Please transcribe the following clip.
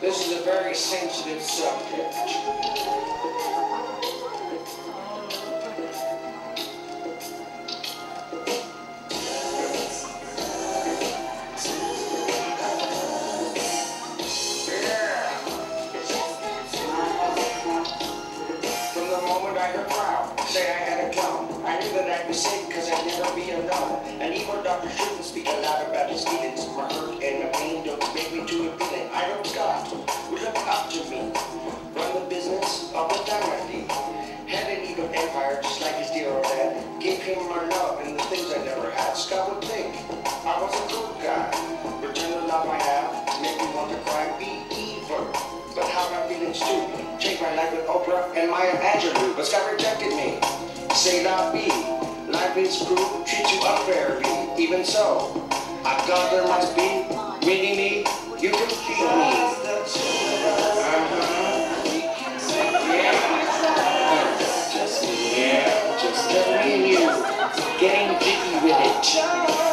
This is a very sensitive subject. From the moment I heard proud, say I had a clown. I knew that I'd be safe Gave my love and the things I never had. Scott would think I was a good guy. Return the love I have, make me want to cry, be evil. But how my feeling too. Change my life with Oprah and Maya Angelou. But Scott rejected me. Say not be. Life is cruel, treat you unfairly. Even so, a God there must be, child.